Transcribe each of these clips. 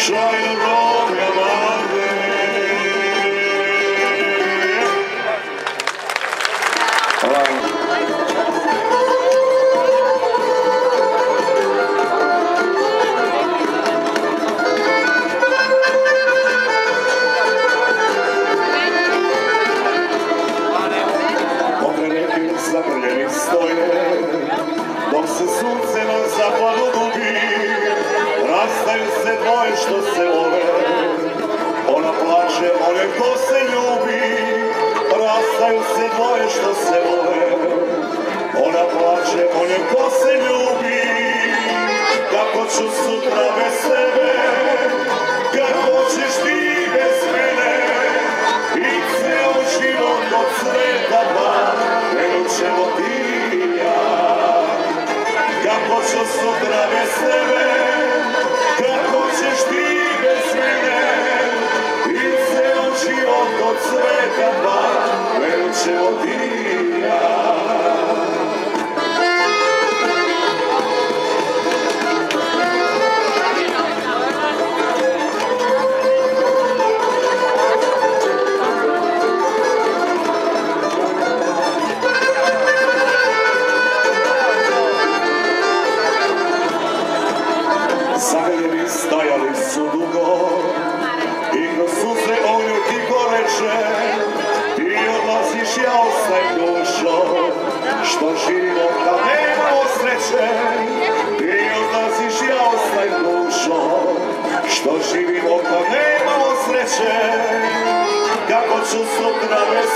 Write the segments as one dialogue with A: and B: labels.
A: stoję ko se ljubi, kako ću sutra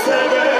A: Seven.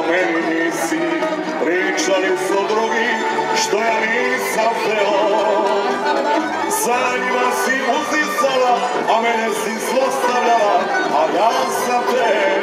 A: o meni nisi pričali su drugi što ja nisam hteo. Za njima si uzisala a mene si zlostavljala a ja sam te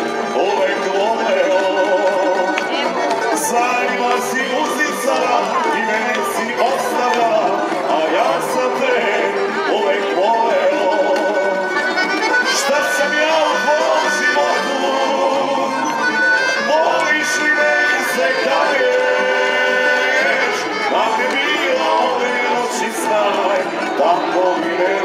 A: movimento.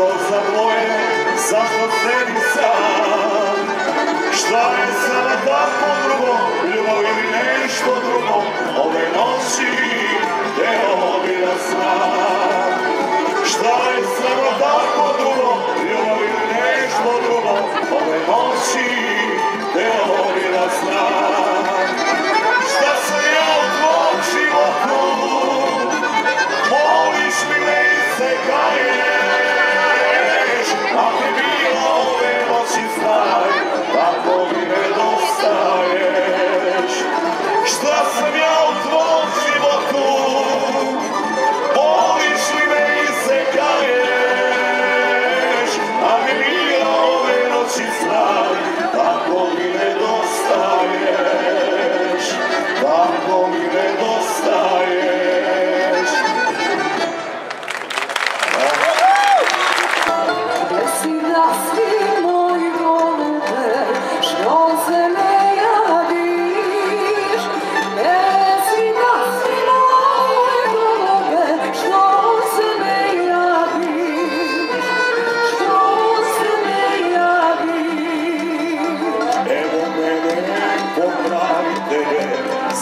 A: solza moje, zašto sebi sam? Šta je sada tako drugo, ljubav ili nešto drugo, ove noći evo bi nas. Šta je sada tako drugo, ljubav ili nešto drugo, ove noći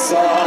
B: song.